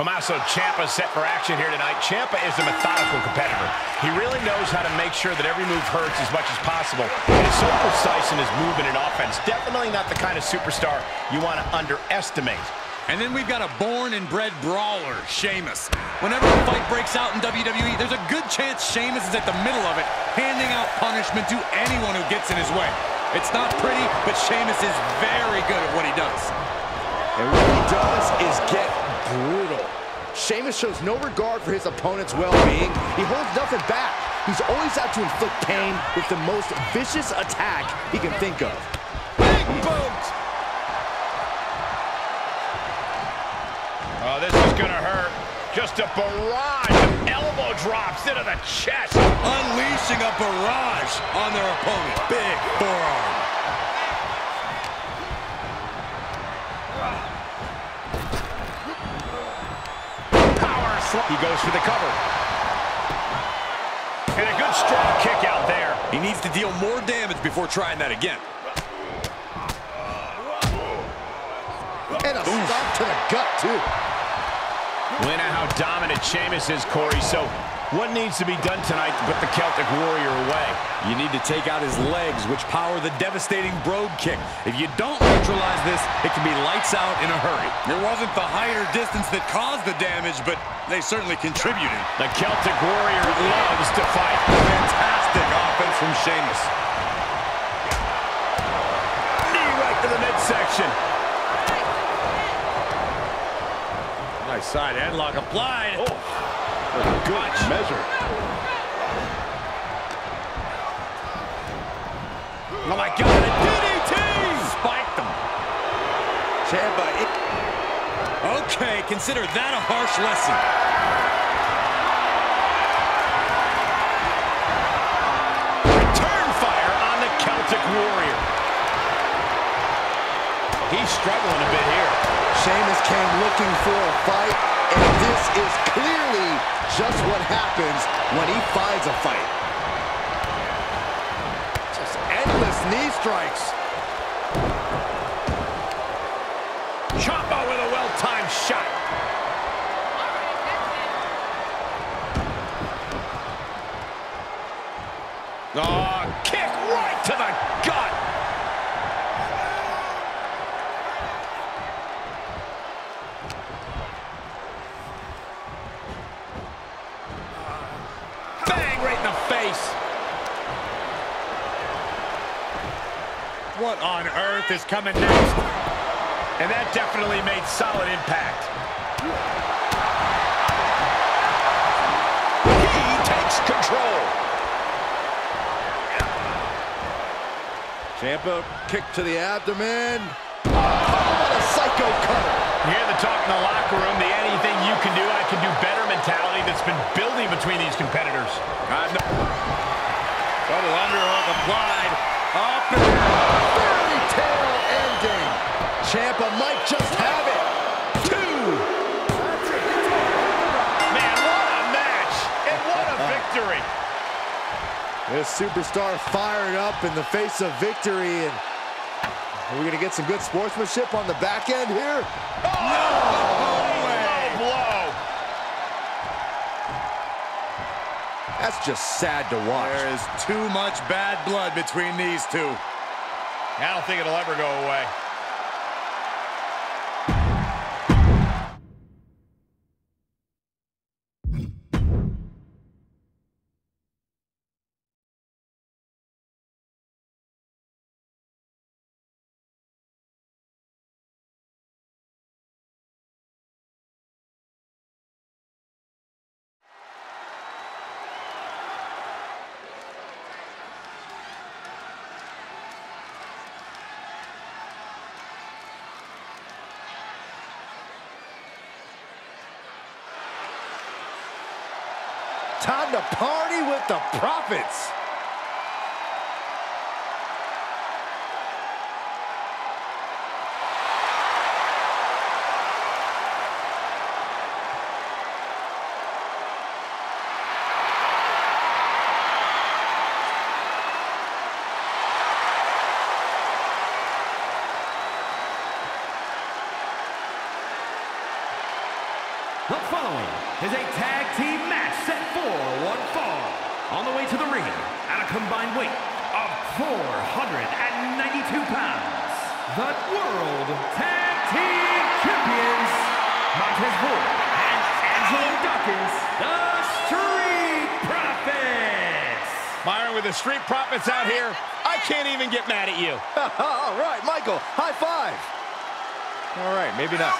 Tommaso Ciampa set for action here tonight. Ciampa is a methodical competitor. He really knows how to make sure that every move hurts as much as possible. And he's so precise in his movement and offense. Definitely not the kind of superstar you want to underestimate. And then we've got a born and bred brawler, Sheamus. Whenever a fight breaks out in WWE, there's a good chance Sheamus is at the middle of it, handing out punishment to anyone who gets in his way. It's not pretty, but Sheamus is very good at what he does. And what he does is get brutal. Sheamus shows no regard for his opponent's well-being. He holds nothing back. He's always out to inflict pain with the most vicious attack he can think of. Big boot! Oh, this is gonna hurt. Just a barrage of elbow drops into the chest. Unleashing a barrage on their opponent. Big forearm. He goes for the cover. And a good strong kick out there. He needs to deal more damage before trying that again. And a Oof. stop to the gut, too. We know how dominant Sheamus is, Corey, so what needs to be done tonight to put the Celtic Warrior away? You need to take out his legs, which power the devastating Brogue Kick. If you don't neutralize this, it can be lights out in a hurry. It wasn't the higher distance that caused the damage, but they certainly contributed. The Celtic Warrior loves to fight. Fantastic offense from Sheamus. Knee right to the midsection. Nice side headlock applied. Oh. A good measure. Oh, my God, a DDT! Spiked them. Ciampa. Okay, consider that a harsh lesson. Return fire on the Celtic Warrior. He's struggling a bit here. Sheamus came looking for a fight, and this is clearly just what happens when he finds a fight. Just endless knee strikes. Ciampa with a well-timed shot. Oh, kick right to the gut. What on earth is coming next? And that definitely made solid impact. He takes control. Ciampa kick to the abdomen. Oh, what a psycho cutter. You hear the talk in the locker room, the anything you can do, I can do better mentality that's been building between these competitors. Double underhook applied. Up and down. Fairy tale might just have it. Two. Man, what a match. And what a victory. This superstar fired up in the face of victory. And are we going to get some good sportsmanship on the back end here? Oh, no! That's just sad to watch. There is too much bad blood between these two. I don't think it'll ever go away. Time to party with the Profits. Michael, high five. All right, maybe not.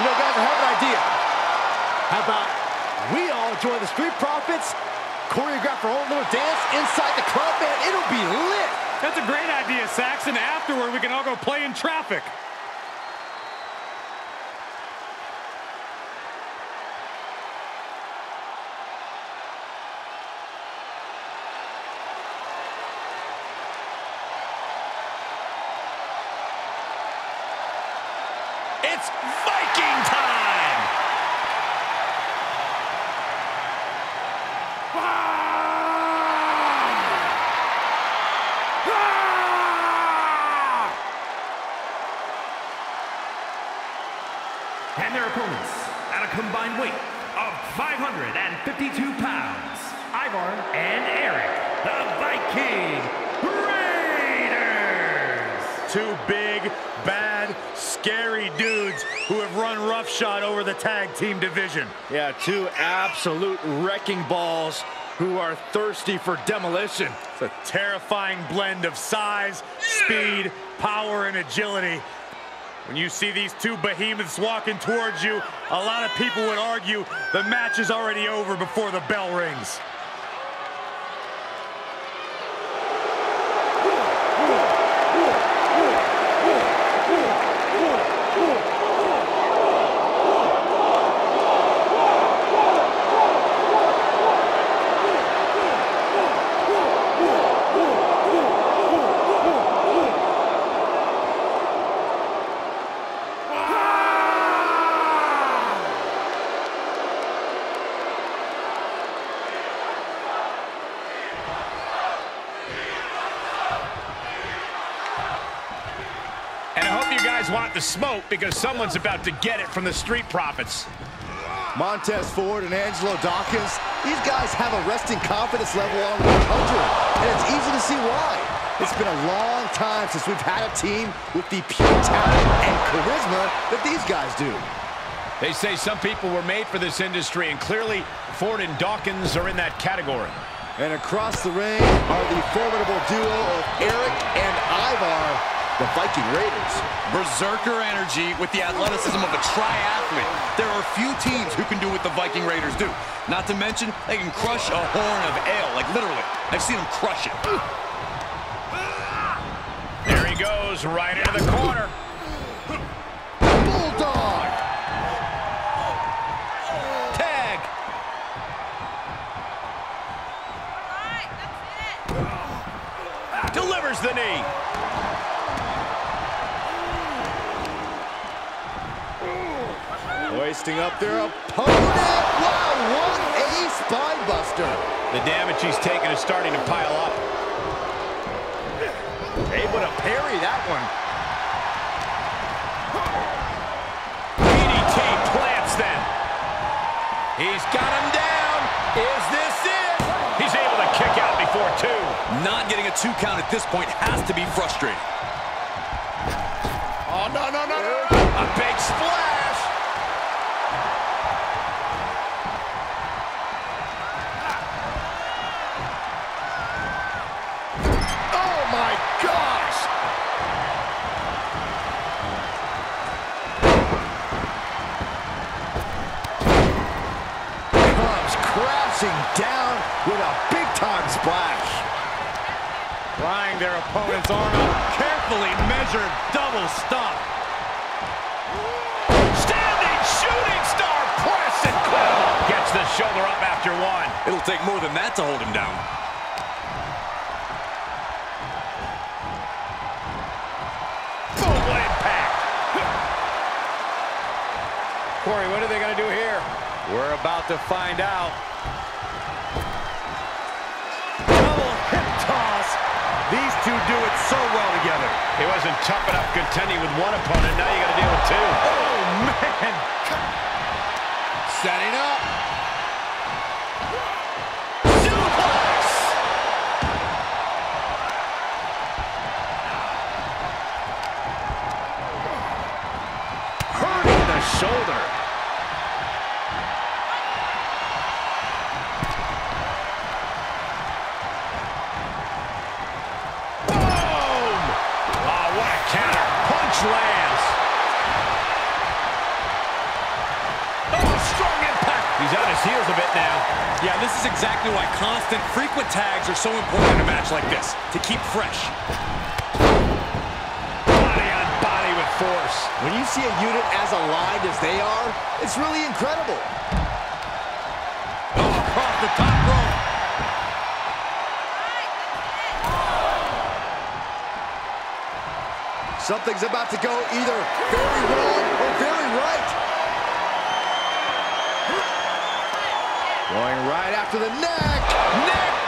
You know, guys, I have an idea. How about we all join the Street Profits, choreograph our own little dance inside the club, man? It'll be lit. That's a great idea, Saxton. Afterward, we can all go play in traffic. It's Viking time! And their opponents at a combined weight of 552 pounds, Ivar and Eric, the Viking Raiders. Two big, bad, scary dudes who have run roughshod over the tag team division. Yeah, two absolute wrecking balls who are thirsty for demolition. It's a terrifying blend of size, speed, power, and agility. When you see these two behemoths walking towards you, a lot of people would argue the match is already over before the bell rings. And I hope you guys want the smoke because someone's about to get it from the Street Profits. Montez Ford and Angelo Dawkins, these guys have a resting confidence level on 100, and it's easy to see why. It's been a long time since we've had a team with the pure talent and charisma that these guys do. They say some people were made for this industry, and clearly Ford and Dawkins are in that category. And across the ring are the formidable duo of Eric and Ivar, the Viking Raiders. Berserker energy with the athleticism of a triathlete. There are few teams who can do what the Viking Raiders do. Not to mention, they can crush a horn of ale, like literally. I've seen them crush it. There he goes, right into the corner. Bulldog! Tag. Delivers the knee. Up their opponent. Wow, what a spine buster. The damage he's taken is starting to pile up. Able to parry that one. DDT plants them. He's got him down. Is this it? He's able to kick out before two. Not getting a two count at this point has to be frustrating. Oh, no, no, no, no. A big splash. Splash. Prying their opponent's arm out. Carefully measured double stomp. Standing shooting star press and cover. Gets the shoulder up after one. It'll take more than that to hold him down. Boom, impact. Corey, what are they going to do here? We're about to find out. Two do it so well together. He wasn't tough enough contending with one opponent. Now you got to deal they are, it's really incredible. Oh, across the top rope. Something's about to go either very wrong or very right. Going right after the neck. Neck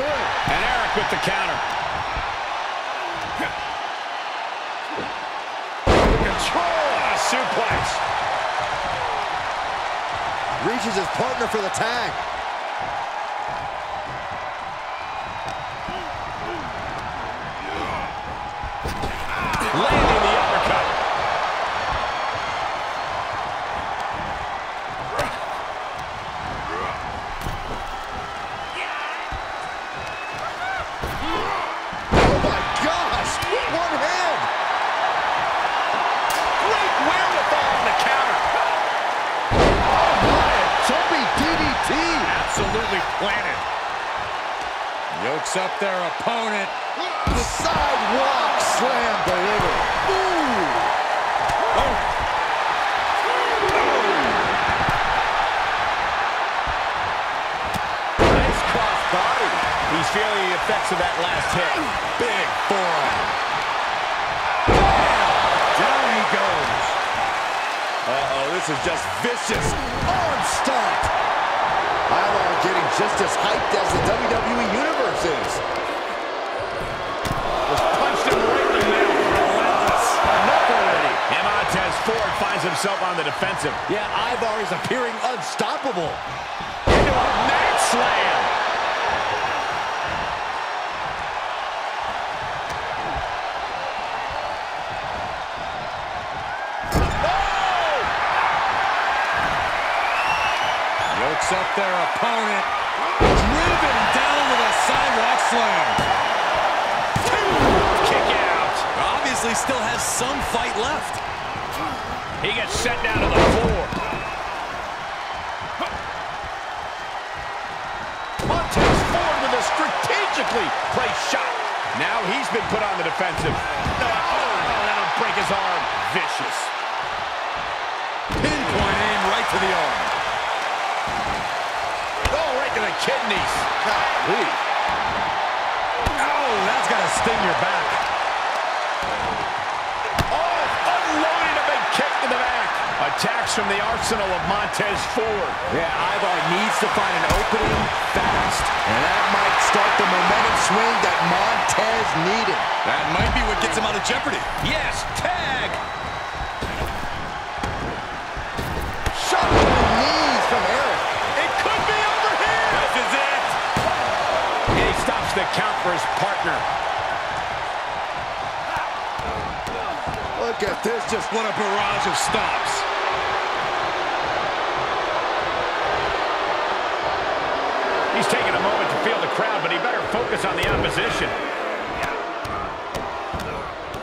good. And Eric with the counter. Control a suplex. Reaches his partner for the tag. Landing Planted. Yokes up their opponent. The sidewalk slam delivered. Ooh. Oh. Nice cross body. He's feeling the effects of that last hit. Big forearm. Down he goes. Uh-oh, this is just vicious. Onslaught. Ivar getting just as hyped as the WWE Universe is. Just punched him right in the middle. Relentless. Enough already. And Montez Ford finds himself on the defensive. Yeah, Ivar is appearing unstoppable. Into a mat slam. Up their opponent. Driven down with a sidewalk slam. Kick out. Obviously still has some fight left. He gets sent down to the floor. Montez Ford with a strategically placed shot. Now he's been put on the defensive. Uh, oh, that'll break his arm. Vicious. Pinpoint aim right to the arm. Kidneys. Golly. Oh, that's got to sting your back. Oh, unloading a big kick to the back. Attacks from the arsenal of Montez Ford. Yeah, Ivar needs to find an opening fast. And that might start the momentum swing that Montez needed. That might be what gets him out of jeopardy. Yes, tag! Count for his partner. Look at this, just What a barrage of stops. He's taking a moment to feel the crowd, but he better focus on the opposition.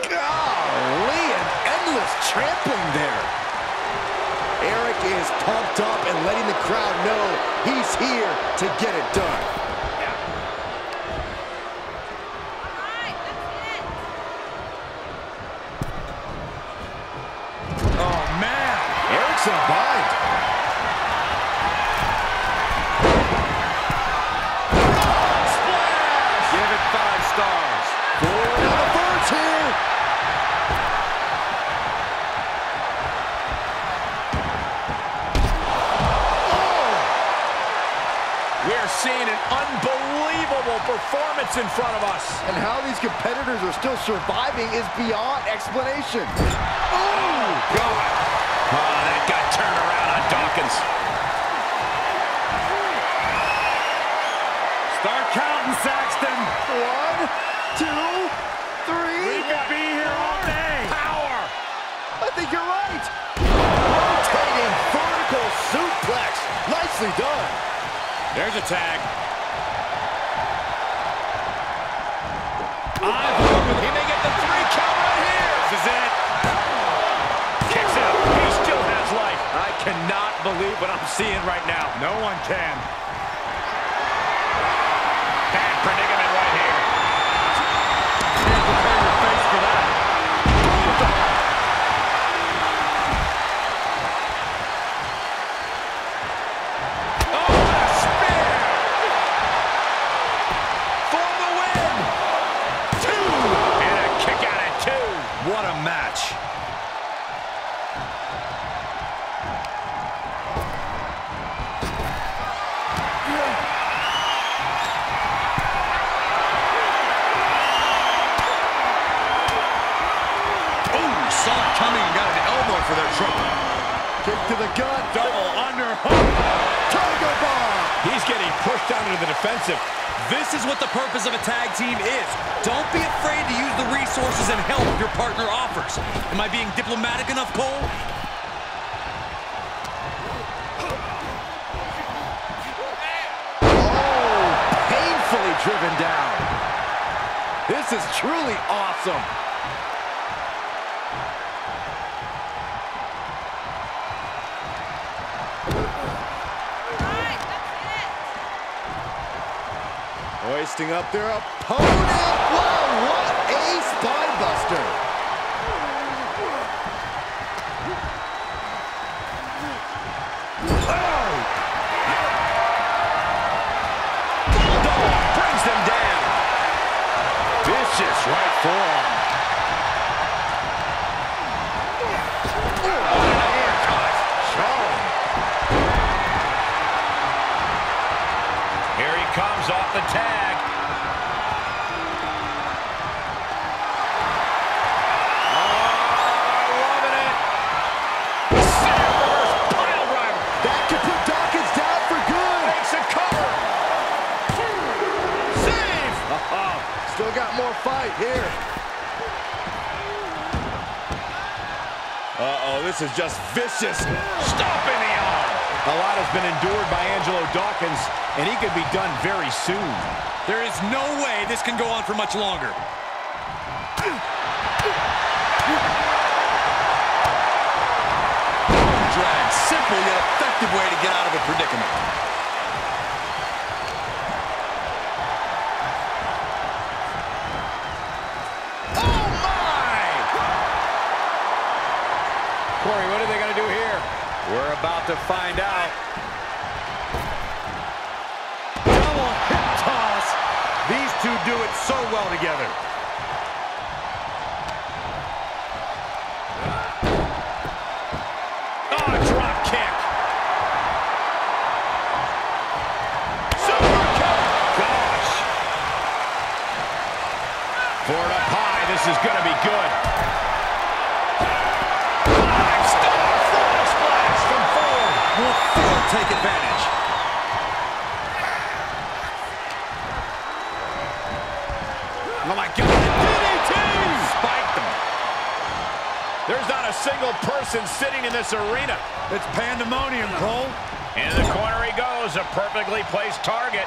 golly, an endless trampling there. Eric is pumped up and letting the crowd know he's here to get it done. Explanation. What I'm seeing right now. No one can. Pushed down into the defensive. This is what the purpose of a tag team is. Don't be afraid to use the resources and help your partner offers. Am I being diplomatic enough, Cole? Oh, painfully driven down. This is truly awesome. Hoisting up their opponent. Whoa, what a spine buster. Bulldog brings them down. Vicious right forearm. Oh, comes off the tag. This is just vicious. Stomping the arm. A lot has been endured by Angelo Dawkins, and he could be done very soon. There is no way this can go on for much longer. Drag, simple yet effective way to get out of a predicament. to find out. Double hip toss. These two do it so well together. Oh, is going to be good. Take advantage? Oh, my God. DDT! Spiked them. There's not a single person sitting in this arena. It's pandemonium, Cole. In the corner he goes, a perfectly placed target.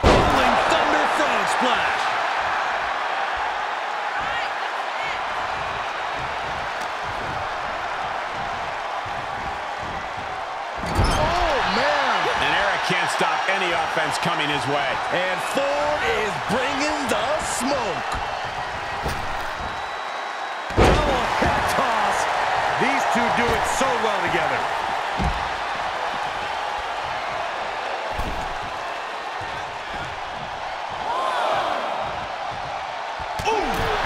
Rolling Thunder Frog Splash. Offense coming his way. And Ford is bringing the smoke. Double hip toss. These two do it so well together.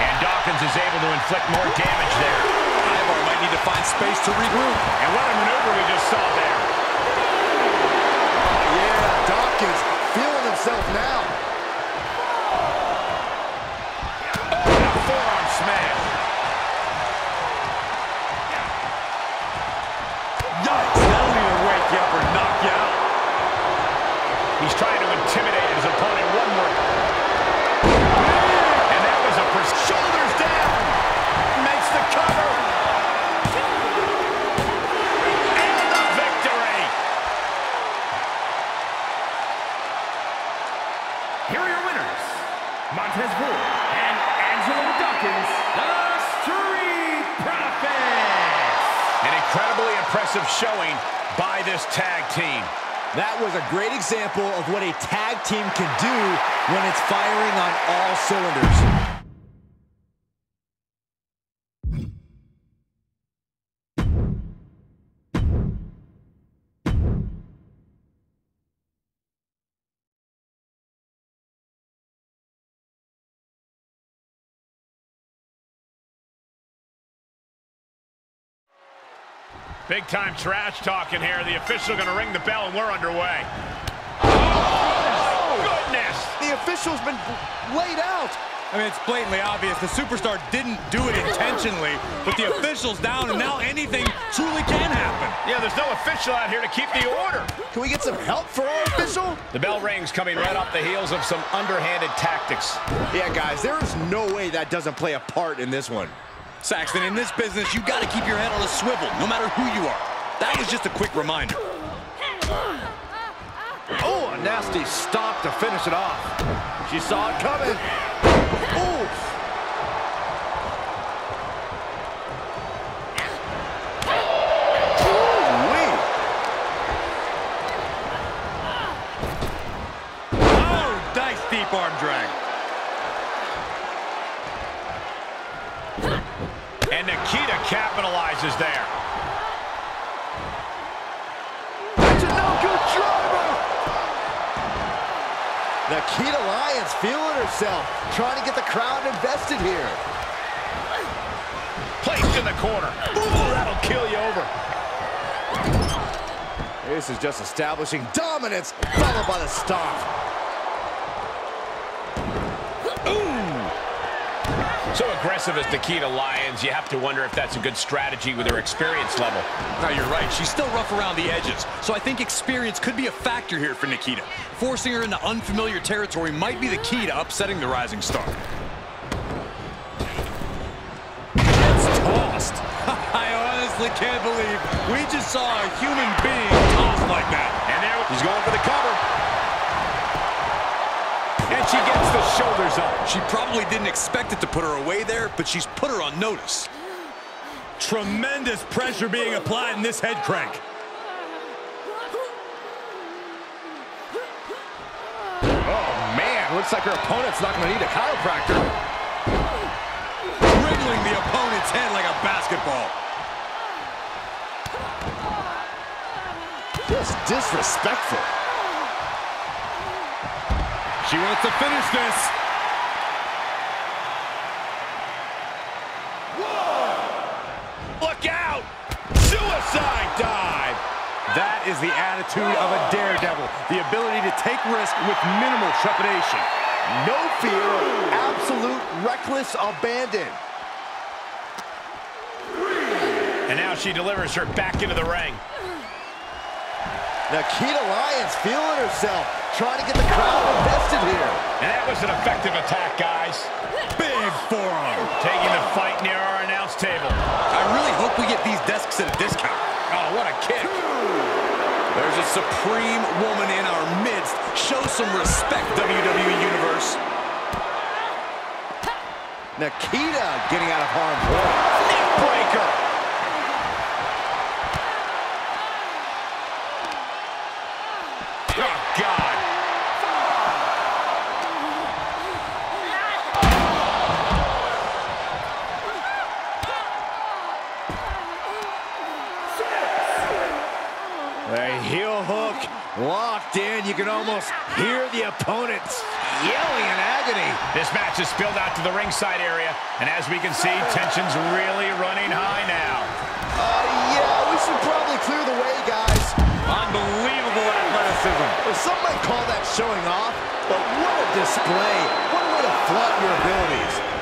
And Dawkins is able to inflict more damage there. Ivar might need to find space to regroup. And what a maneuver we just saw there. Dawkins feeling himself now. Impressive showing by this tag team. That was a great example of what a tag team can do when it's firing on all cylinders. Big time trash talking here. The official going to ring the bell and we're underway. Oh, goodness. The official's been laid out. I mean, it's blatantly obvious. The superstar didn't do it intentionally, but the official's down, and now anything truly can happen. Yeah, there's no official out here to keep the order. Can we get some help for our official? The bell rings coming right off the heels of some underhanded tactics. Yeah, guys, there is no way that doesn't play a part in this one. Saxton, in this business, you got to keep your head on a swivel, no matter who you are. That was just a quick reminder. Oh, a nasty stop to finish it off. She saw it coming. Is just establishing dominance, followed by the stomp. So aggressive as Nikkita Lyons, you have to wonder if that's a good strategy with her experience level. Now, you're right. She's still rough around the edges, so I think experience could be a factor here for Nikita. Forcing her into unfamiliar territory might be the key to upsetting the rising star. Can't believe we just saw a human being tossed like that. And there, he's going for the cover. And she gets the shoulders up. She probably didn't expect it to put her away there, but she's put her on notice. Tremendous pressure being applied in this head crank. Oh, man, looks like her opponent's not going to need a chiropractor. Wriggling the opponent's head like a basketball. Just disrespectful. She wants to finish this. Look out! Suicide dive! That is the attitude of a daredevil, the ability to take risk with minimal trepidation. No fear, absolute reckless abandon. And now she delivers her back into the ring. Nikkita Lyons feeling herself, trying to get the crowd invested here. And that was an effective attack, guys. Big forearm. Taking the fight near our announce table. I really hope we get these desks at a discount. Oh, what a kick. There's a supreme woman in our midst. Show some respect, WWE Universe. Nikkita getting out of harm's way. Neck almost hear the opponents yelling in agony. This match has spilled out to the ringside area, and as we can see, tension's really running high now. Uh, yeah, we should probably clear the way, guys. Unbelievable athleticism. Well, some might call that showing off, but what a display. What a way to flaunt your abilities.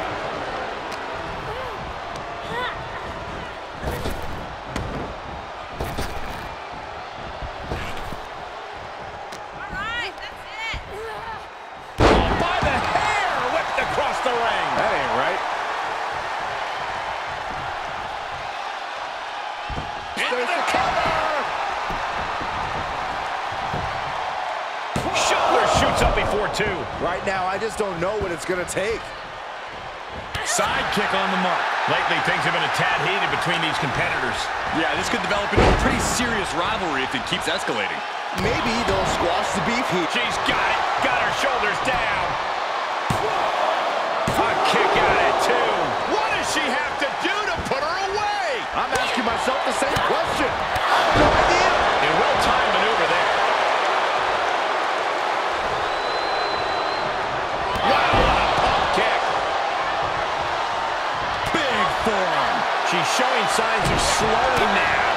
It's going to take. Side kick on the mark. Lately, things have been a tad heated between these competitors. Yeah, this could develop into a pretty serious rivalry if it keeps escalating. Maybe they'll squash the beef heat. She's got it. Got her shoulders down. A kick out at two. What does she have to do to put her away? I'm asking myself the same question. No idea. A well-timed maneuver there. Wow, what a pump kick. Big forearm. She's showing signs of slowing now.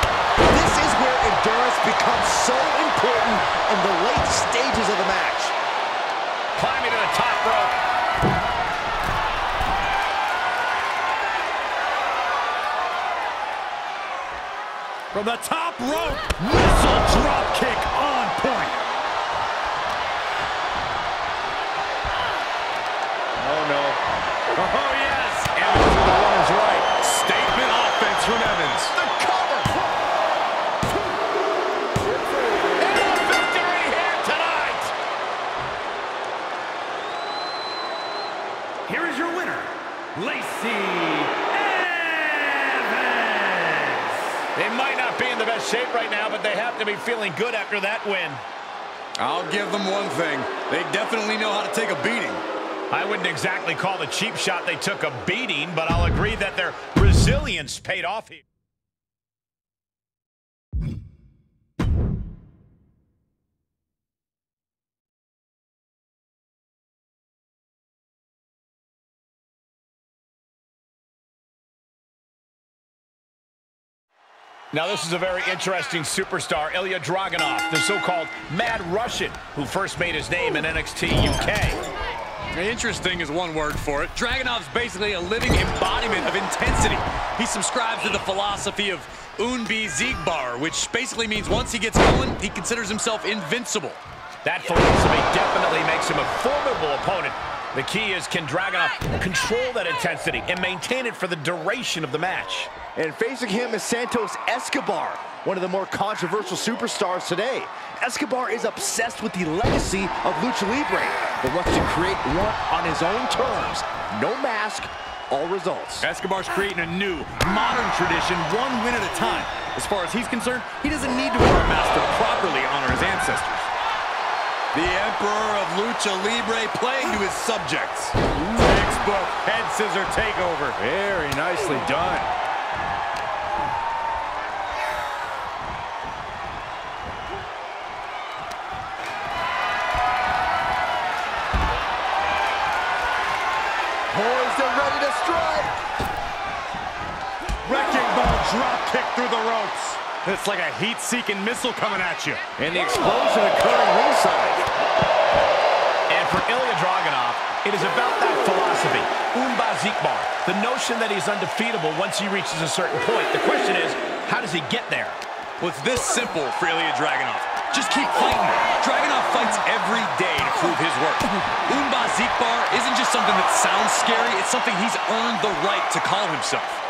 This is where endurance becomes so important in the late stages of the match. Climbing to the top rope. From the top rope, missile drop kick on point. Oh, no. Oh, yes. Evans with the runner's right. Statement offense from Evans. The cover. And a victory here tonight. Here is your winner, Lacey Evans. They might not be in the best shape right now, but they have to be feeling good after that win. I'll give them one thing. They definitely know how to take a beating. I wouldn't exactly call the cheap shot they took a beating, but I'll agree that their resilience paid off here. Now, this is a very interesting superstar, Ilya Dragunov, the so-called Mad Russian, who first made his name in NXT UK. Interesting is one word for it. Dragunov's basically a living embodiment of intensity. He subscribes to the philosophy of Unbesiegbar, which basically means once he gets going, he considers himself invincible. That philosophy definitely makes him a formidable opponent. The key is, can Dragunov control that intensity and maintain it for the duration of the match? And facing him is Santos Escobar, one of the more controversial superstars today. Escobar is obsessed with the legacy of Lucha Libre, but wants to create one on his own terms. No mask, all results. Escobar's creating a new, modern tradition, one win at a time. As far as he's concerned, he doesn't need to wear a mask to properly honor his ancestors. The Emperor of Lucha Libre playing to his subjects. Textbook head scissor takeover. Very nicely done. Drop kick through the ropes. It's like a heat-seeking missile coming at you. And the explosion occurring ringside. And for Ilya Dragunov, it is about that philosophy, Unbesiegbar, the notion that he's undefeatable once he reaches a certain point. The question is, how does he get there? Well, it's this simple for Ilya Dragunov. Just keep fighting. Dragunov fights every day to prove his worth. Umba Zikbar isn't just something that sounds scary, it's something he's earned the right to call himself.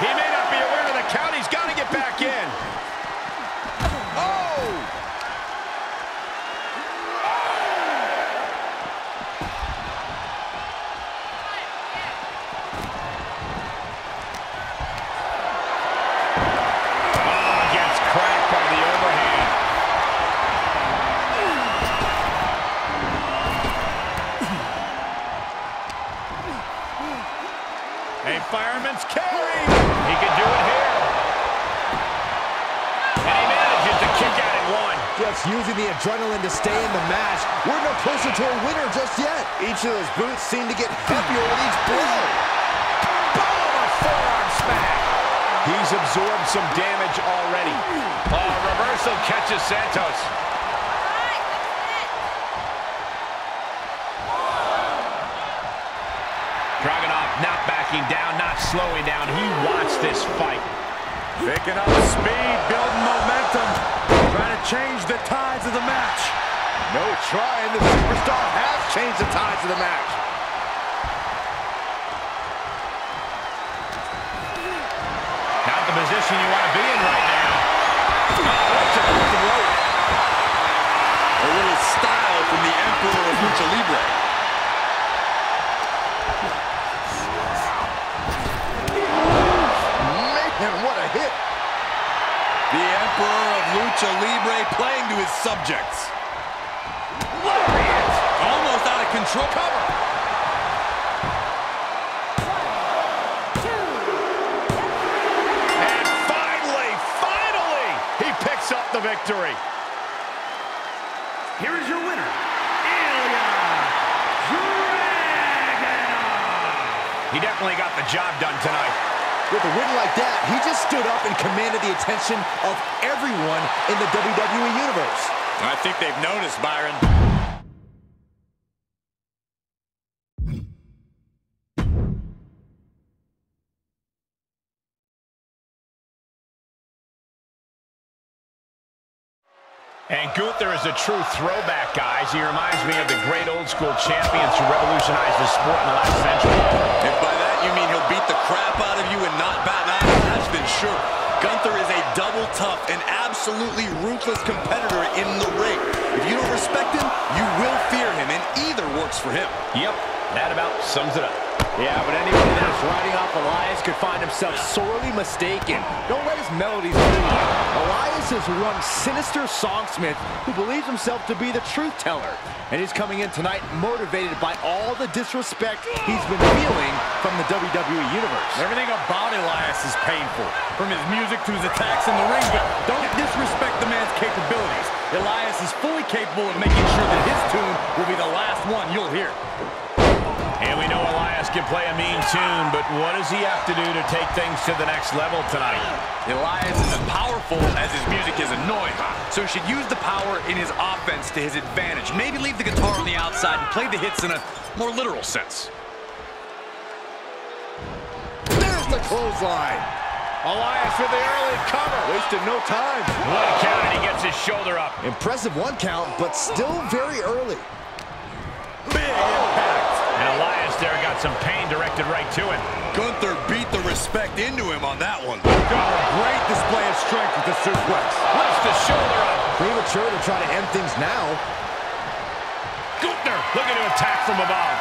He may not be aware of the count. He's got to get back in. Some damage already. Oh, reversal catches Santos. Dragunov not backing down, not slowing down. He wants this fight. Picking up speed, building momentum. Trying to change the tides of the match. No trying. The superstar has changed the tides of the match. The position you want to be in right now. Oh, what's a broken rope? A little style from the Emperor of Lucha Libre. Man, what a hit. The Emperor of Lucha Libre playing to his subjects. Almost out of control. Cover. The victory. Here is your winner, Ilya Dragunov. He definitely got the job done tonight. With a win like that, he just stood up and commanded the attention of everyone in the WWE Universe. I think they've noticed, Byron. True throwback, guys. He reminds me of the great old school champions who revolutionized the sport in the last century. If by that you mean he'll beat the crap out of you and not bat an eye, that's then sure. Gunther is a double tough and absolutely ruthless competitor in the ring. If you don't respect him, you will fear him, and either works for him. Yep, that about sums it up. Yeah, but anyone that is riding off Elias could find himself sorely mistaken. Don't let his melodies fool you. Elias is one sinister songsmith who believes himself to be the truth teller. And he's coming in tonight motivated by all the disrespect he's been feeling from the WWE Universe. Everything about Elias is painful, from his music to his attacks in the ring, but don't disrespect the man's capabilities. Elias is fully capable of making sure that his tune will be the last one you'll hear. And we know Elias can play a mean tune, but what does he have to do to take things to the next level tonight? Elias is as powerful as his music is annoying, so he should use the power in his offense to his advantage. Maybe leave the guitar on the outside and play the hits in a more literal sense. There's the clothesline. Elias with the early cover. Wasted no time. One count, and he gets his shoulder up. Impressive one count, but still very early. Big some pain directed right to him. Gunther beat the respect into him on that one. Got a great display of strength with the suplex. Lifts the shoulder up. Premature to try to end things now. Gunther looking to attack from above.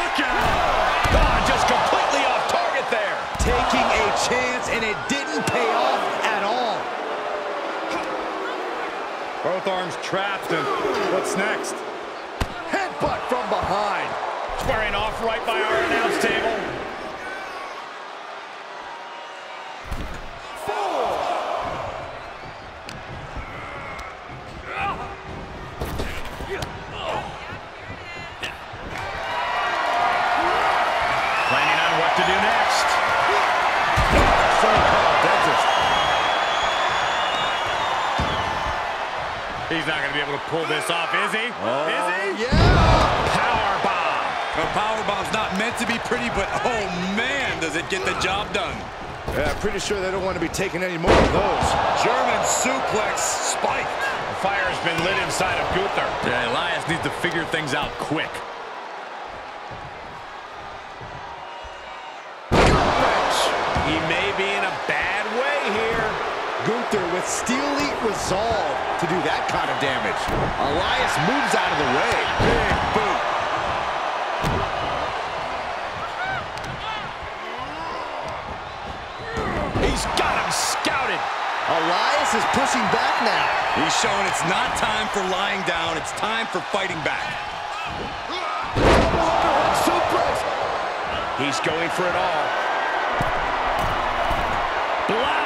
Look at out! God, just completely off target there. Taking a chance, and it didn't pay off at all. Both arms trapped, and what's next? but from behind. Squaring off right by our announce table. Planning on what to do next. He's not going to be able to pull this off, is he? Uh, is he? Yeah! Power bomb. A power bomb's not meant to be pretty, but oh man, does it get the job done. Yeah, pretty sure they don't want to be taking any more of those. German suplex spike. The fire has been lit inside of Gunther. Yeah, Elias needs to figure things out quick. He may be in a bad way here. Gunther with steely resolve to do that kind of damage. Elias moves out of the way. Big boot. He's got him scouted. Elias is pushing back now. He's showing it's not time for lying down, it's time for fighting back. He's going for it all. Blast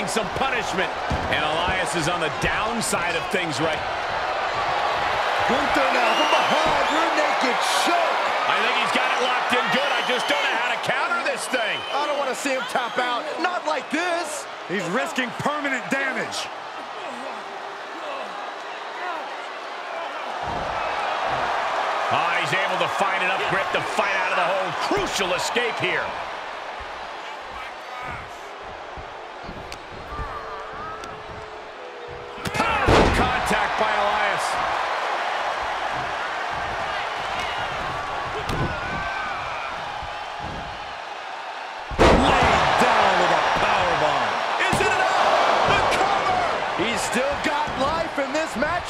taking some punishment. And Elias is on the downside of things right. Gunther now from behind. Rear naked choke. I think he's got it locked in good. I just don't know how to counter this thing. I don't want to see him tap out. Not like this. He's risking permanent damage. Ah, he's able to find enough grip to fight out of the hole. Crucial escape here.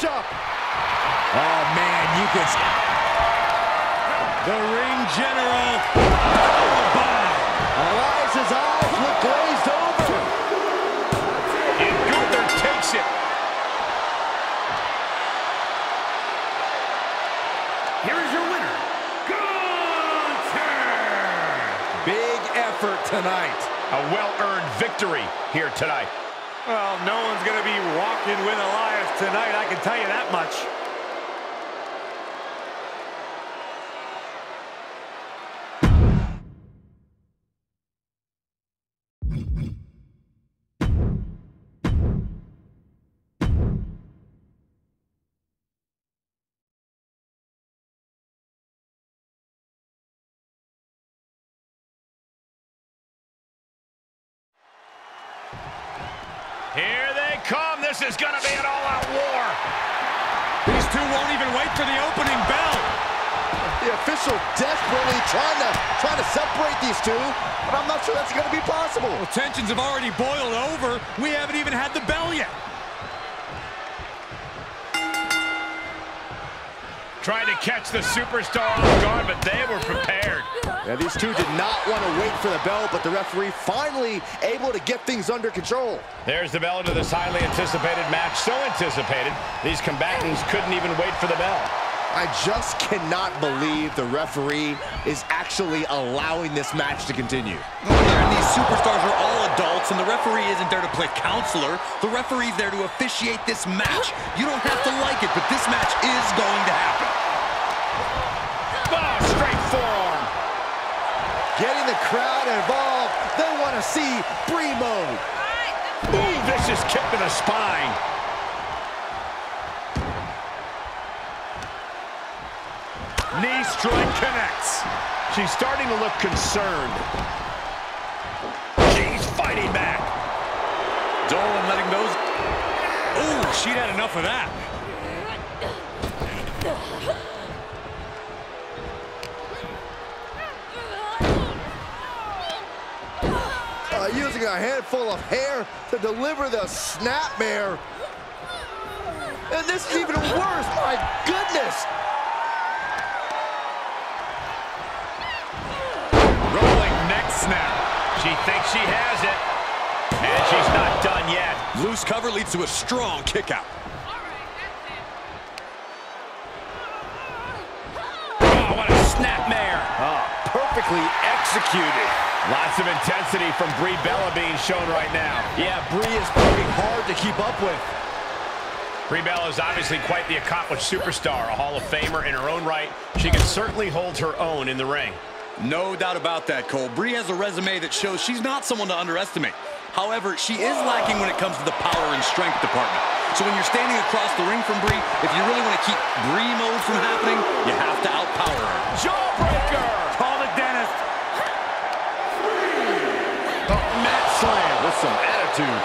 Matchup. Oh, man, you can... The ring general. Oh, Elias's eyes look glazed over. And Gunther takes it. Here is your winner, Gunther! Big effort tonight. A well-earned victory here tonight. Well, no one's going to be walking with Elias tonight, I can tell you that much. Here they come. This is going to be an all-out war. These two won't even wait for the opening bell. The official desperately trying to trying to separate these two, but I'm not sure that's going to be possible. Well, tensions have already boiled over. We haven't even had the bell yet. Trying to catch the superstar off guard, but they were prepared. Yeah, these two did not want to wait for the bell, but the referee finally able to get things under control. There's the bell to this highly anticipated match. So anticipated, these combatants couldn't even wait for the bell. I just cannot believe the referee is actually allowing this match to continue. And these superstars are all adults, and the referee isn't there to play counselor. The referee's there to officiate this match. You don't have to like it, but this match is going to happen. Oh, straight forearm. Getting the crowd involved. They want to see Brie mode. Ooh, vicious kick to the spine. Knee strike connects. She's starting to look concerned. She's fighting back. Dolin letting those... Ooh, she'd had enough of that. Uh, using a handful of hair to deliver the snapmare. And this is even worse. My goodness. She thinks she has it. And she's not done yet. Loose cover leads to a strong kick out. Oh, what a snapmare. Oh, perfectly executed. Lots of intensity from Brie Bella being shown right now. Yeah, Brie is working hard to keep up with. Brie Bella is obviously quite the accomplished superstar, a Hall of Famer in her own right. She can certainly hold her own in the ring. No doubt about that, Cole. Brie has a resume that shows she's not someone to underestimate. However, she is lacking when it comes to the power and strength department. So when you're standing across the ring from Brie, if you really want to keep Brie mode from happening, you have to outpower her. Jawbreaker! Call the dentist. Mat slam with some attitude.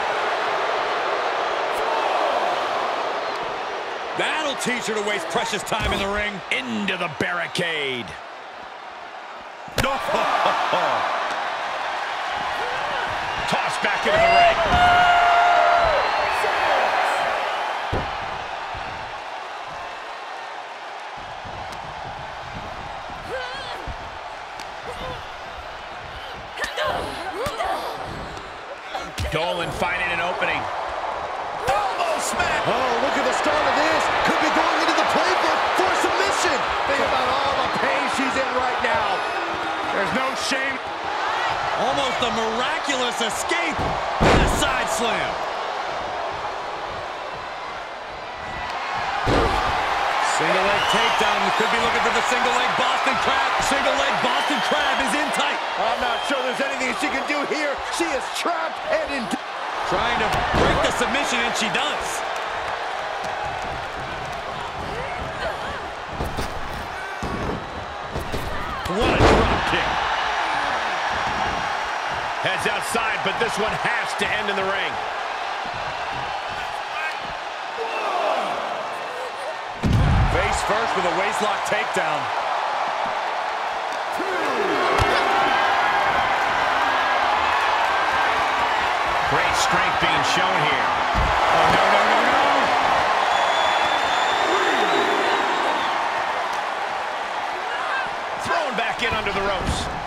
That'll teach her to waste precious time in the ring. Into the barricade. Tossed back into the ring. Dolin finding an opening. Oh, smack! Oh, look at the start of this. Could be going into the playbook for a submission. Think about all the pain she's in right now. There's no shame. Almost a miraculous escape. And a side slam. Single leg takedown. We could be looking for the single leg Boston Crab. Single leg Boston Crab is in tight. I'm not sure there's anything she can do here. She is trapped and in... Trying to break the submission, and she does. What a drop kick. Heads outside, but this one has to end in the ring. Face first with a waistlock takedown. Great strength being shown here. Oh, no, no, no, no. Thrown back in under the ropes.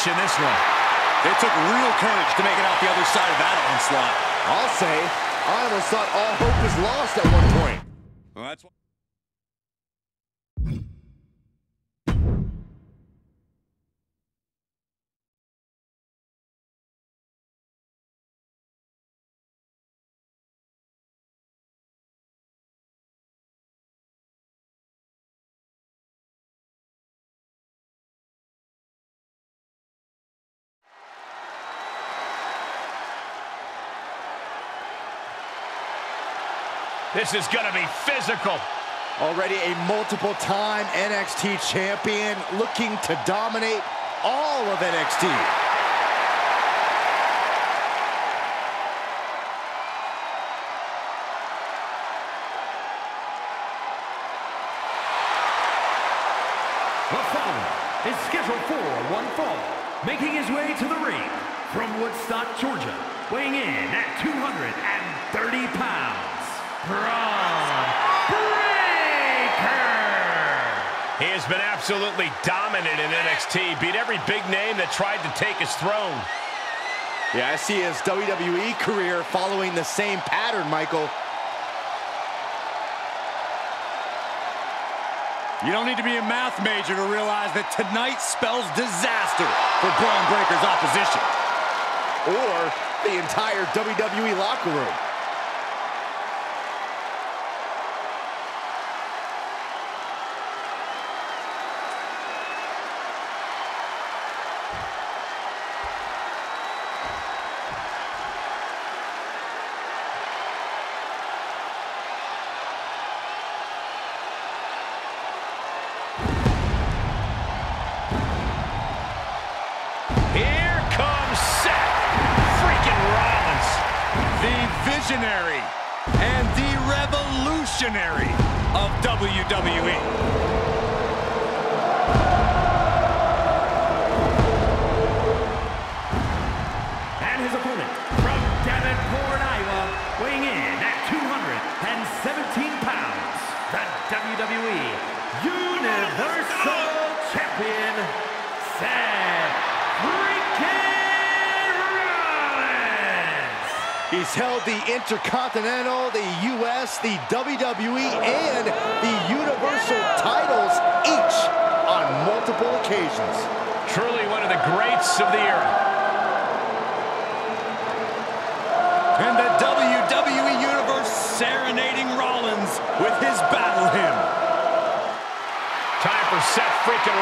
Inch in this one. It took real courage to make it out the other side of that onslaught. I'll say, I almost thought all hope was lost at one This is going to be physical. Already a multiple-time NXT champion looking to dominate all of NXT. The following is scheduled for one fall, making his way to the ring from Woodstock, Georgia, weighing in at 230 pounds, Bron Breakker. He has been absolutely dominant in NXT. Beat every big name that tried to take his throne. Yeah, I see his WWE career following the same pattern, Michael. You don't need to be a math major to realize that tonight spells disaster for Bron Breakker's opposition. or the entire WWE locker room.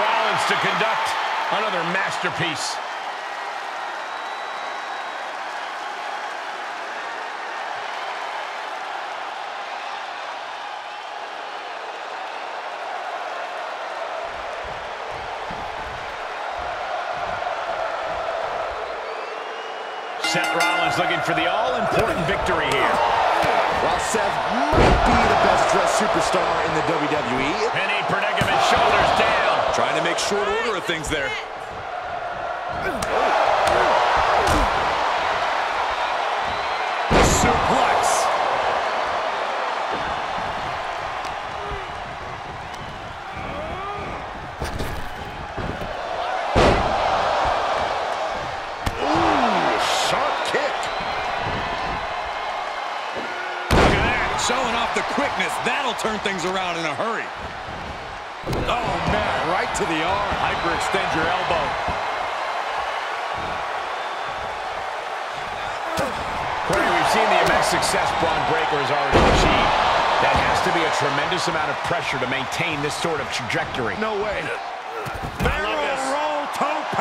Rollins to conduct another masterpiece. Seth Rollins looking for the all-important victory here. While Seth might be the best dressed superstar in the WWE, Penny predicament, shoulders down. Trying to make short order of things there. To the arm. Hyperextend your elbow. Corey, we've seen the immense success Bron Breakker has already achieved. That has to be a tremendous amount of pressure to maintain this sort of trajectory. No way. Barrel roll tope.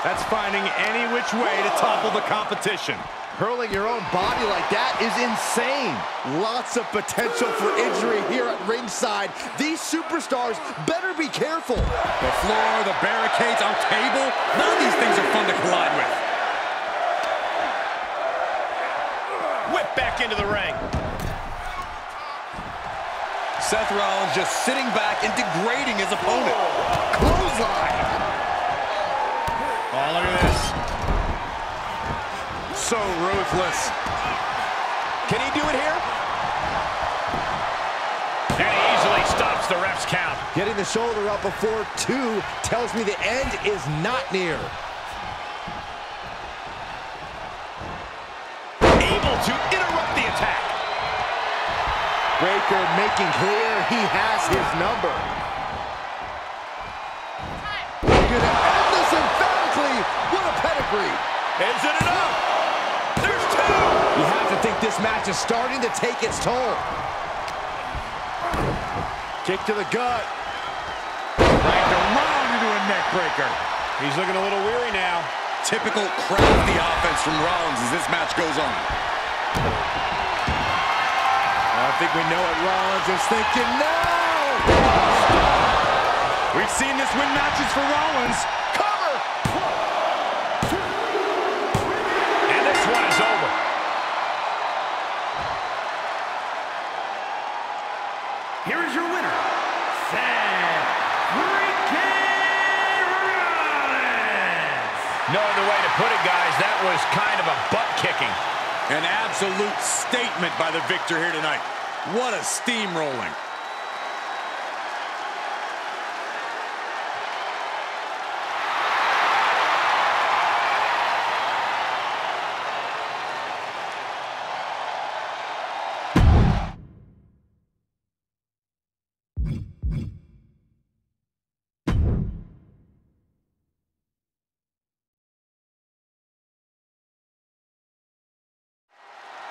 That's finding any which way to topple the competition. Hurling your own body like that is insane. Lots of potential for injury here at ringside. These superstars better be careful. The floor, the barricades, our table, none of these things are fun to collide with. Whip back into the ring. Seth Rollins just sitting back and degrading his opponent. Oh. Clothesline. Oh, look at this. So ruthless. Can he do it here? And he easily stops the ref's count. Getting the shoulder up before two tells me the end is not near. Able to interrupt the attack. Breakker making clear he has his number. Time. Gonna end this emphatically. What a pedigree. Is it enough? You have to think this match is starting to take its toll. Kick to the gut. Dragged around into a neck breaker. He's looking a little weary now. Typical crafty offense from Rollins as this match goes on. I think we know what Rollins is thinking now. We've seen this win matches for Rollins. Put it, guys. That was kind of a butt kicking. An absolute statement by the victor here tonight. What a steamrolling.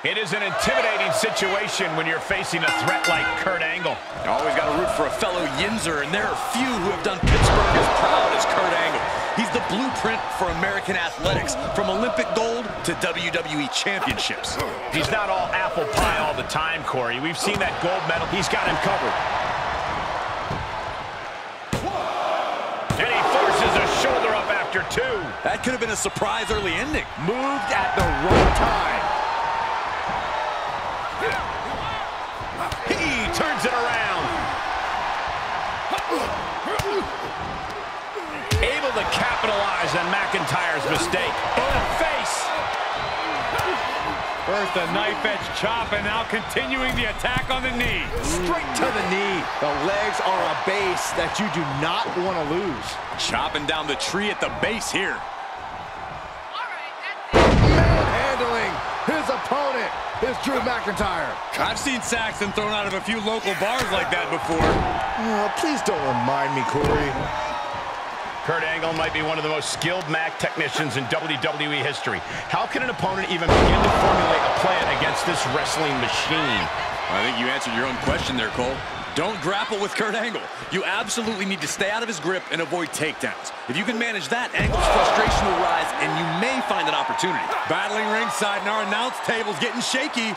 It is an intimidating situation when you're facing a threat like Kurt Angle. Always got to root for a fellow Yinzer, and there are few who have done Pittsburgh as proud as Kurt Angle. He's the blueprint for American athletics, from Olympic gold to WWE championships. He's not all apple pie all the time, Corey. We've seen that gold medal. He's got him covered. And he forces a shoulder up after two. That could have been a surprise early ending. Moved at the right time. Able to capitalize on McIntyre's mistake. Oh, face. First a knife edge chop and now continuing the attack on the knee. Straight to the knee. The legs are a base that you do not want to lose. Chopping down the tree at the base here. All right, that's it. Manhandling his opponent is Drew McIntyre. I've seen Saxton thrown out of a few local bars like that before. Oh, please don't remind me, Corey. Kurt Angle might be one of the most skilled Mac technicians in WWE history. How can an opponent even begin to formulate a plan against this wrestling machine? I think you answered your own question there, Cole. Don't grapple with Kurt Angle. You absolutely need to stay out of his grip and avoid takedowns. If you can manage that, Angle's frustration will rise, and you may find an opportunity. Battling ringside and our announce table's getting shaky.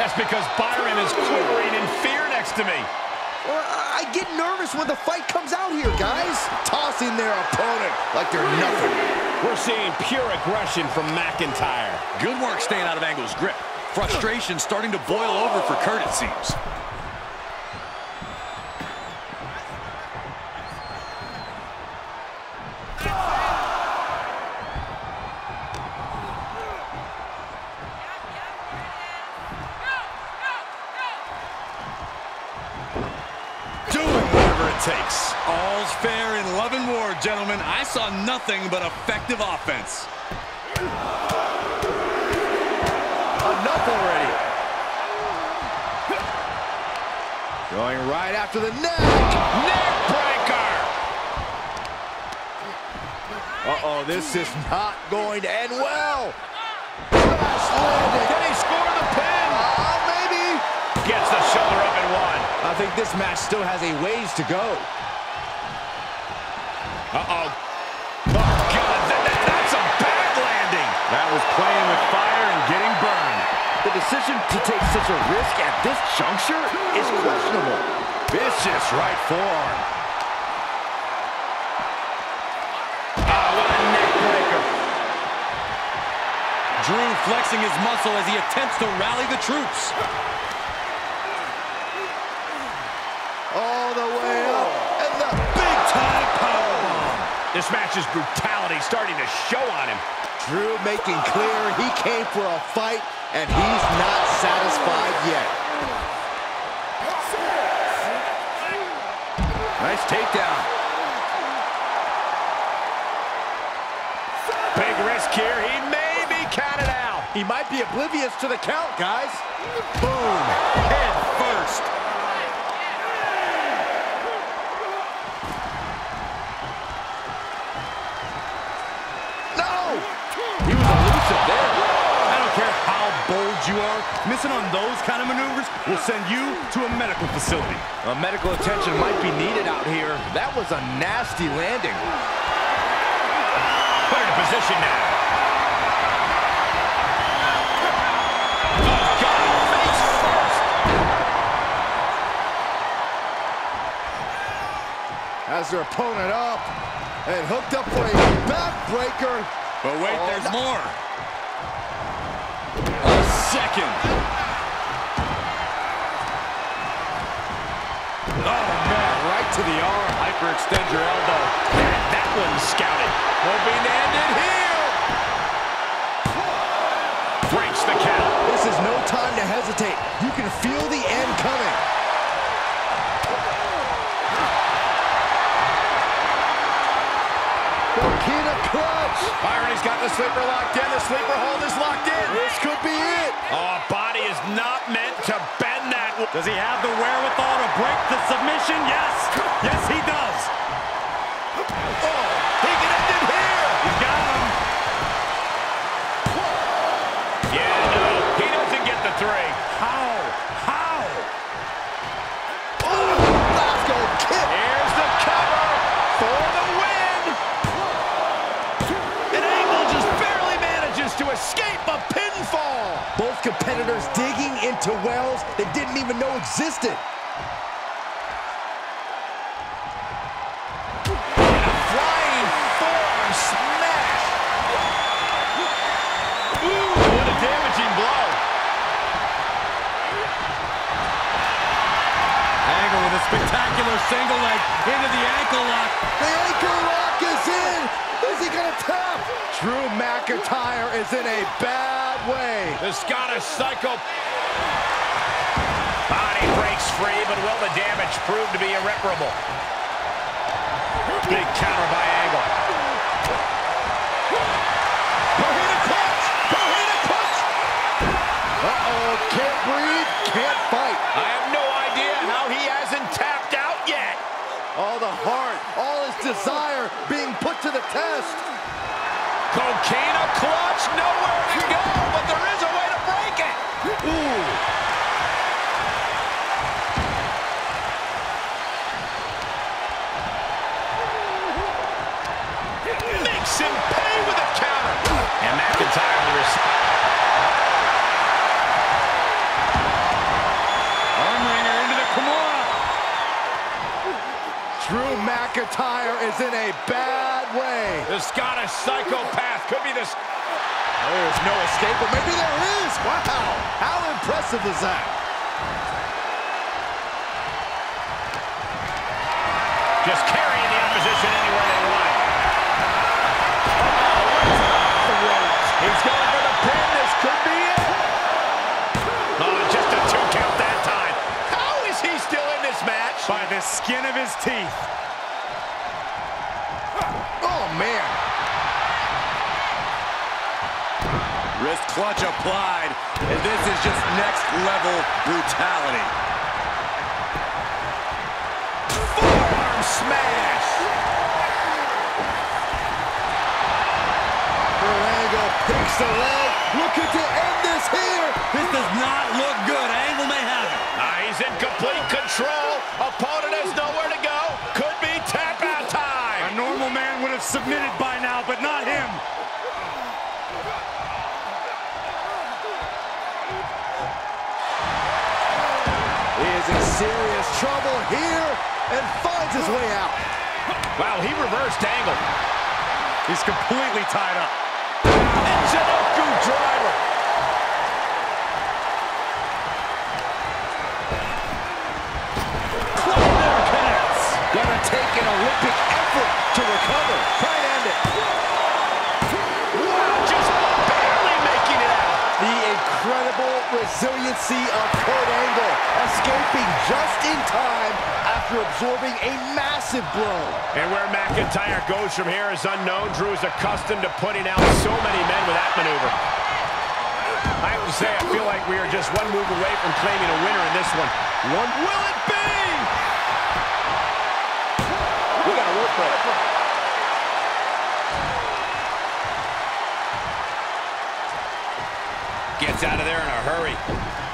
That's because Byron is quivering in fear next to me. Well, uh, I get nervous when the fight comes out here, guys. Tossing their opponent like they're nothing. We're seeing pure aggression from McIntyre. Good work staying out of Angle's grip. Frustration starting to boil over for Kurt, it seems. Takes. All's fair in love and war, gentlemen. I saw nothing but effective offense. Enough already. Going right after the neck. Neck breaker! Uh-oh, this is not going to end well. Crash. Can he score the pin? I think this match still has a ways to go. Uh-oh. Oh, God, that, that- that's a bad landing. That was playing with fire and getting burned. The decision to take such a risk at this juncture is questionable. Vicious right forearm. Oh, what a neck breaker. Drew flexing his muscle as he attempts to rally the troops. This match's brutality starting to show on him. Drew making clear he came for a fight, and he's not satisfied yet. Nice takedown. Big risk here. He may be counted out. He might be oblivious to the count, guys. Boom. Head first. Missing on those kind of maneuvers will send you to a medical facility. Uh, medical attention might be needed out here. That was a nasty landing. Put in position now. Oh, God, face. Has their opponent up and hooked up for a backbreaker. But wait, Oh, there's no. more. Second. Oh, man, right to the arm. Hyperextend your elbow. And that one's scouted. Hoping to end it here. Breaks the count. This is no time to hesitate. You can feel the end coming. Byron's got the sleeper locked in. The sleeper hold is locked in. This could be it. Oh, body is not meant to bend that. Does he have the wherewithal to break the submission? Yes. Yes, he does. Into wells they didn't even know existed. Flying forearm smash. Ooh, what a damaging blow. Angle with a spectacular single leg into the ankle lock. The ankle lock is in. Is he gonna tap? Drew McIntyre is in a bad way. The Scottish Psycho. Body breaks free, but will the damage prove to be irreparable? Big counter by Angle. Coquina clutch! Coquina clutch! Uh-oh, can't breathe, can't fight. I have no idea how he hasn't tapped out yet. All the heart, all his desire being put to the test. Coquina McIntyre is in a bad way. The Scottish psychopath could be this. There's no escape, but maybe there is. Wow, how impressive is that? Just carrying the opposition anywhere they want. He's going for the pin. This could be it. Oh, just a two count that time. How is he still in this match? By the skin of his teeth. Man. Wrist clutch applied. And this is just next level brutality. Forearm smash. Kurt Angle picks the leg, looking to end this here. This does not look good. Angle may have it. Ah, he's in complete control. Opponent has nowhere to go. Could be tap out A time. normal man would have submitted by now, but not him. He is in serious trouble here and finds his way out. Wow, he reversed angle. He's completely tied up. Driver. Claymore connects. Gonna take an Olympic effort to recover. Try and end it. Wow, just barely making it out. The incredible resiliency of Kurt Angle, escaping just in time after absorbing a massive blow. And where McIntyre goes from here is unknown. Drew is accustomed to putting out so many men with that maneuver. I have to say, I feel like we are just one move away from claiming a winner in this one. One will it be? Break. Gets out of there in a hurry.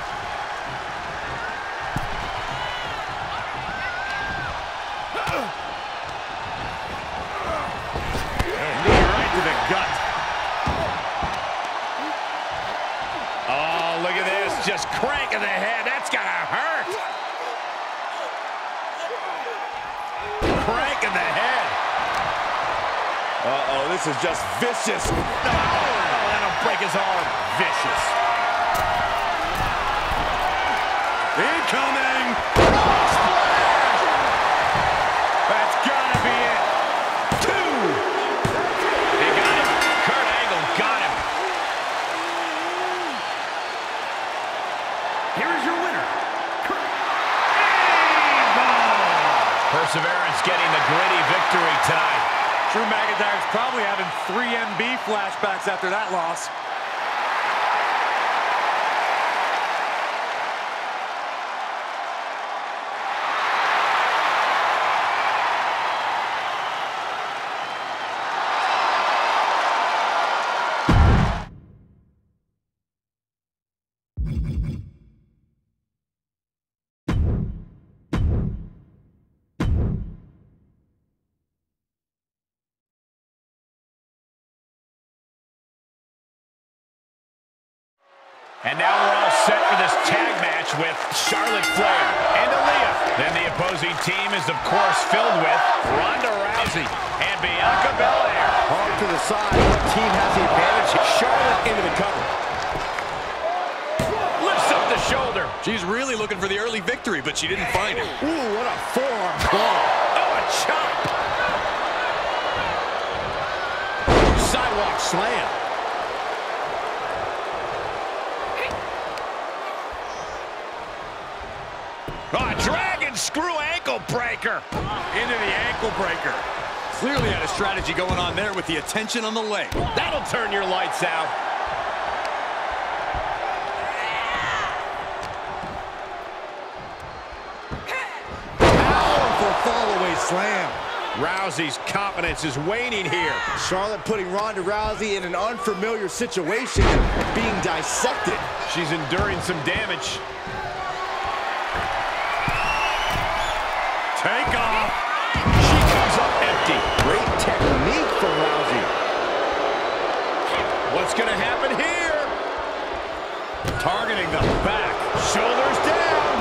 This is just vicious. Oh, that'll break his arm. Vicious. McIntyre's probably having 3MB flashbacks after that loss. Attention on the leg. That'll turn your lights out. Powerful fallaway slam. Rousey's confidence is waning here. Charlotte putting Ronda Rousey in an unfamiliar situation, being dissected. She's enduring some damage. Take off. She comes up empty. Great technique from Rousey. What's going to happen here? Targeting the back. Shoulders down.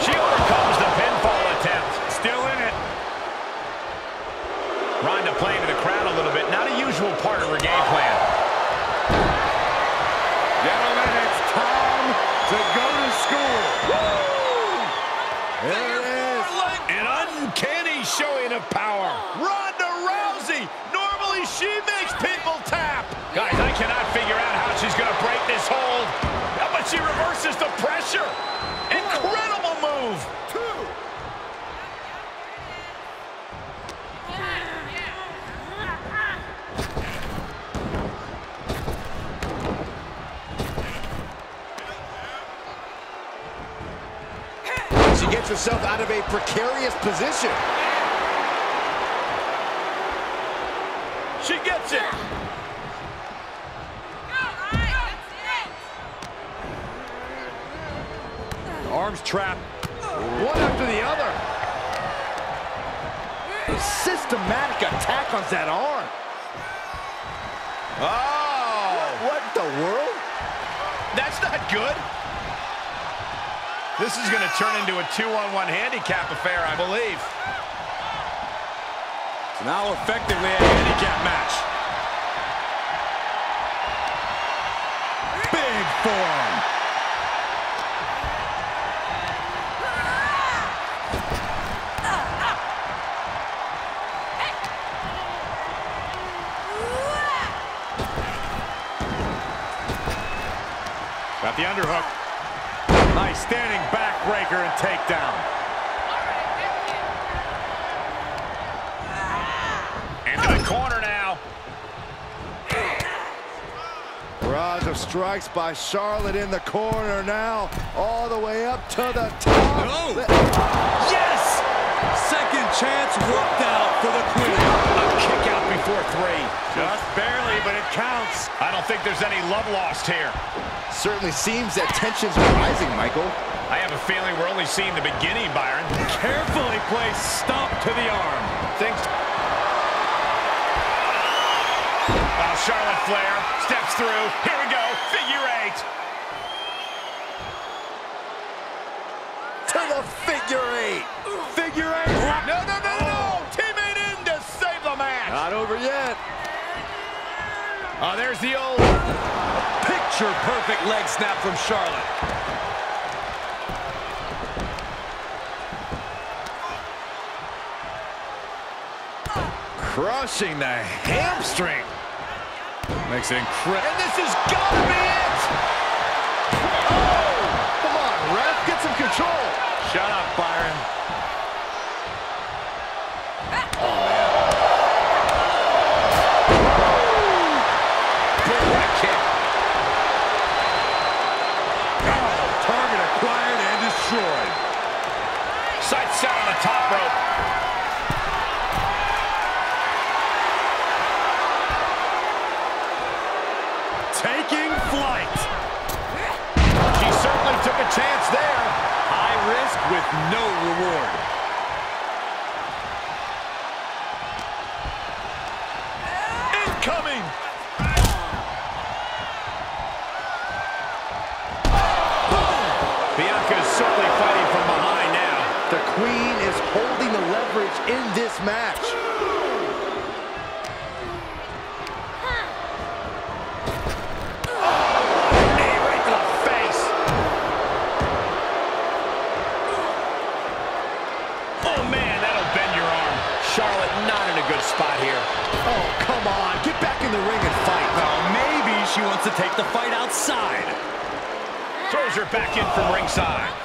She overcomes the pinfall attempt. Still in it. Ronda playing to the crowd a little bit. Not a usual part of her game plan. Gentlemen, it's time to go to school. There it is. An uncanny showing of power. Ronda Rousey. Normally she makes people tap. Guys, I cannot figure out how she's going to break this hold. But she reverses the pressure. Incredible move. Two. She gets herself out of a precarious position. It. Arms trapped. One after the other. A systematic attack on that arm. Oh, What the world? that's not good. This is going to turn into a two-on-one handicap affair, I believe. It's now effectively a handicap match. Forearm. Got the underhook. Nice standing backbreaker and takedown. Into the corner now. Barrage of strikes by Charlotte in the corner now. All the way up to the top. Oh! Yes! Second chance worked out for the Queen. A kick out before three. Just barely, but it counts. I don't think there's any love lost here. Certainly seems that tension's are rising, Michael. I have a feeling we're only seeing the beginning, Byron. Carefully placed stomp to the arm. Thanks. Oh, Charlotte Flair steps through. We go. Figure eight. To the figure eight. Figure eight. No, no, no, no. Oh. Teammate in to save the match. Not over yet. Oh, there's the old. Picture perfect leg snap from Charlotte. Crushing the hamstring. Makes it incredible. And this is gonna be it. Oh, come on, ref, get some control. Shut up, Byron. back in from ringside.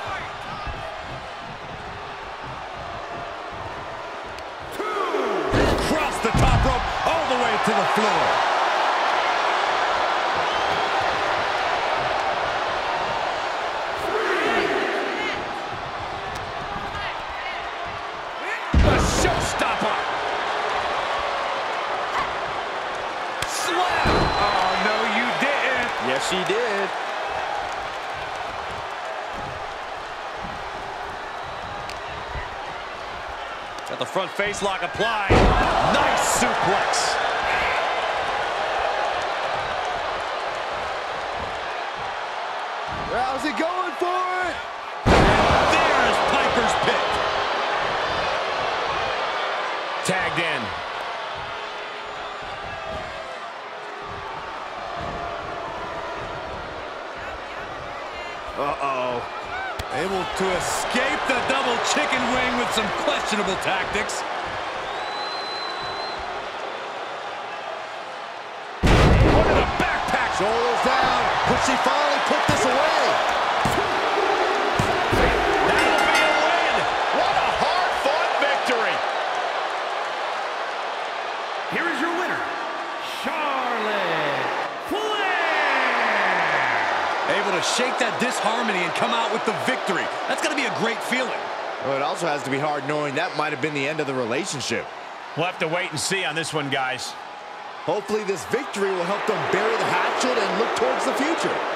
lock apply also has to be hard knowing that might have been the end of the relationship. We'll have to wait and see on this one, guys. Hopefully this victory will help them bury the hatchet and look towards the future.